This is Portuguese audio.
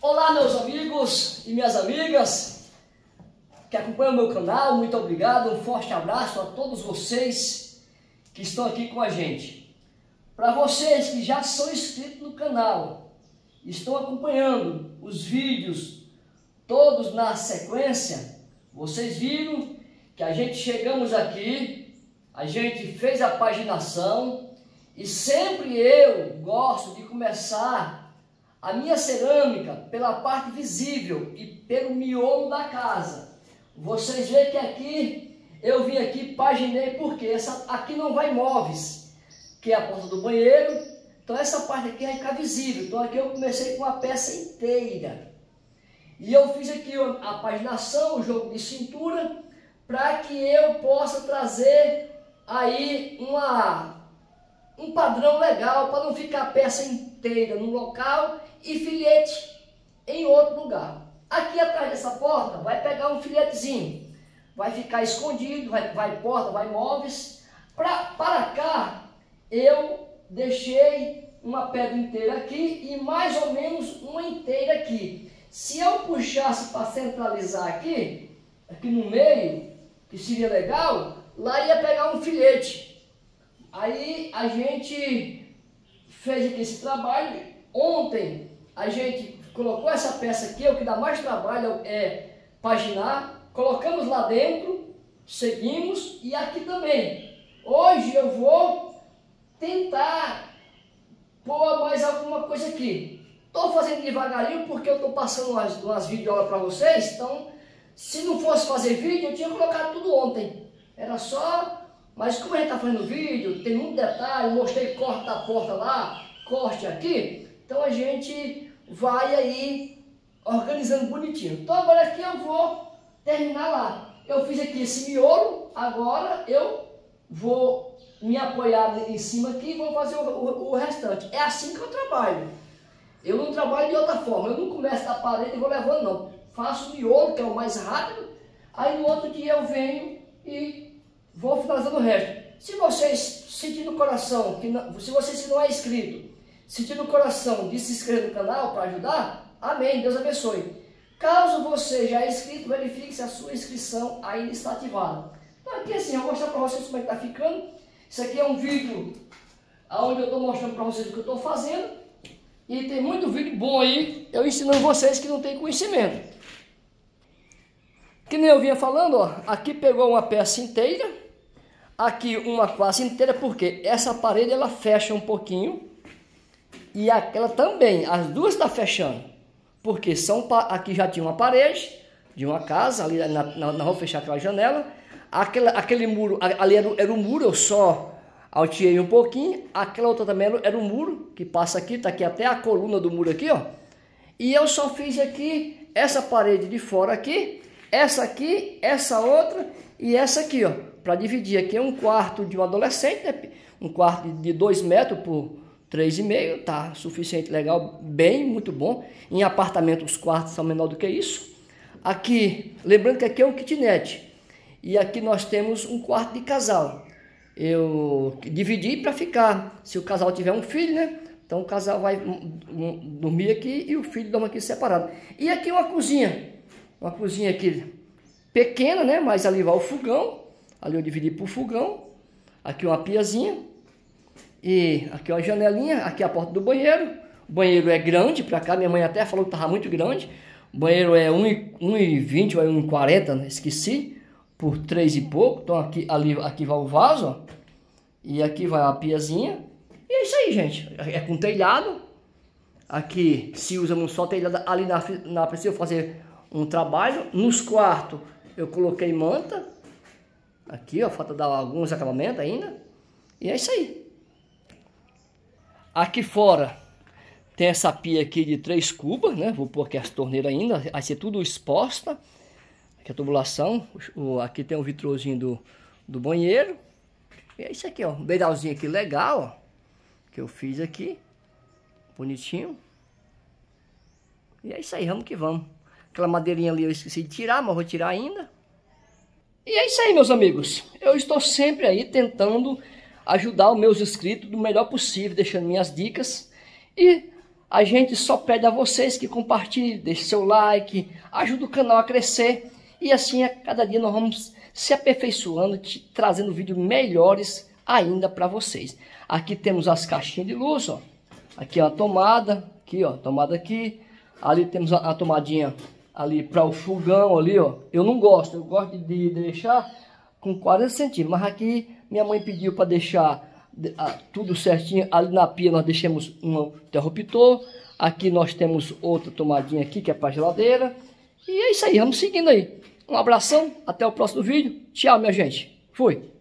Olá, meus amigos e minhas amigas que acompanham o meu canal, muito obrigado, um forte abraço a todos vocês que estão aqui com a gente. Para vocês que já são inscritos no canal, estão acompanhando os vídeos todos na sequência, vocês viram que a gente chegamos aqui, a gente fez a paginação e sempre eu gosto de começar a minha cerâmica pela parte visível e pelo miolo da casa. Vocês veem que aqui eu vim aqui paginei porque essa aqui não vai móveis, que é a porta do banheiro. Então essa parte aqui vai ficar visível. Então aqui eu comecei com a peça inteira. E eu fiz aqui a paginação, o jogo de cintura, para que eu possa trazer aí uma, um padrão legal, para não ficar a peça inteira no local e filete em outro lugar. Aqui atrás dessa porta vai pegar um filetezinho, vai ficar escondido, vai, vai porta, vai móveis. Pra, para cá eu deixei uma pedra inteira aqui e mais ou menos uma inteira aqui. Se eu puxasse para centralizar aqui, aqui no meio, que seria legal, lá ia pegar um filete. Aí a gente fez aqui esse trabalho. Ontem a gente colocou essa peça aqui, é o que dá mais trabalho é paginar, colocamos lá dentro, seguimos e aqui também. Hoje eu vou tentar pôr mais alguma coisa aqui. Estou fazendo devagarinho porque eu estou passando umas, umas videoaulas para vocês, então se não fosse fazer vídeo eu tinha colocado tudo ontem. Era só, mas como a gente está fazendo vídeo, tem muito detalhe, mostrei corte da porta lá, corte aqui, então a gente vai aí organizando bonitinho. Então agora aqui eu vou terminar lá. Eu fiz aqui esse miolo, agora eu vou me apoiar em cima aqui e vou fazer o, o, o, restante. É assim que eu trabalho. Eu não trabalho de outra forma. Eu não começo da parede e vou levando, não. Faço o miolo, que é o mais rápido. Aí no outro dia eu venho e vou finalizando o resto. Se vocês sentirem no coração, que não, se vocês que não é inscrito, sentir no coração de se inscrever no canal para ajudar, amém, Deus abençoe. Caso você já é inscrito, verifique se a sua inscrição ainda está ativada. Então aqui assim, eu vou mostrar para vocês como é que está ficando. Isso aqui é um vídeo onde eu estou mostrando para vocês o que eu estou fazendo. E tem muito vídeo bom aí, eu ensinando vocês que não tem conhecimento. Que nem eu vinha falando, ó, aqui pegou uma peça inteira, aqui uma quase inteira, porque essa parede ela fecha um pouquinho, e aquela também, as duas estão tá fechando. Porque são aqui já tinha uma parede de uma casa, ali na, na, na vou fechar aquela janela. Aquela, aquele muro, ali era, era o muro, eu só alteei um pouquinho. Aquela outra também era, era o muro, que passa aqui, tá aqui até a coluna do muro aqui, ó. E eu só fiz aqui essa parede de fora aqui, essa aqui, essa outra e essa aqui, ó. Para dividir aqui é um quarto de um adolescente, né? um quarto de 2 metros por 3,5, tá suficiente, legal, bem, muito bom. Em apartamento os quartos são menor do que isso. Aqui, lembrando que aqui é um kitnet. E aqui nós temos um quarto de casal. Eu dividi para ficar, se o casal tiver um filho, né? Então o casal vai dormir aqui e o filho dorme aqui separado. E aqui uma cozinha. Uma cozinha aqui pequena, né? Mas ali vai o fogão. Ali eu dividi para o fogão. Aqui uma piazinha. E aqui uma janelinha, aqui a porta do banheiro. O banheiro é grande para cá, minha mãe até falou que estava muito grande. O banheiro é 1,20 ou 1,40, né? esqueci, por 3 e pouco. Então aqui, ali, aqui vai o vaso, ó. E aqui vai a piazinha. E é isso aí, gente. É com telhado. Aqui se usa um só telhado. Ali na, na precisa fazer um trabalho. Nos quartos eu coloquei manta. Aqui, ó, falta dar alguns acabamentos ainda. E é isso aí. Aqui fora tem essa pia aqui de três cubas, né? Vou pôr aqui as torneiras ainda, vai ser tudo exposta. Aqui a tubulação, o, aqui tem o vitrozinho do, do banheiro. E é isso aqui, ó, um beiralzinho aqui legal, ó, que eu fiz aqui, bonitinho. E é isso aí, vamos que vamos. Aquela madeirinha ali eu esqueci de tirar, mas vou tirar ainda. E é isso aí, meus amigos. Eu estou sempre aí tentando ajudar os meus inscritos do melhor possível, deixando minhas dicas. E A gente só pede a vocês que compartilhem, deixem seu like, ajude o canal a crescer. E assim, a cada dia nós vamos se aperfeiçoando, te, trazendo vídeos melhores ainda para vocês. Aqui temos as caixinhas de luz, ó. Aqui é a tomada, aqui ó, tomada aqui. Ali temos a, a tomadinha ali para o fogão ali, ó. Eu não gosto, eu gosto de, de deixar com 40 centímetros. Mas aqui minha mãe pediu para deixar tudo certinho. Ali na pia nós deixamos um interruptor. Aqui nós temos outra tomadinha aqui que é para geladeira. E é isso aí, vamos seguindo aí. Um abração, até o próximo vídeo. Tchau, minha gente. Fui.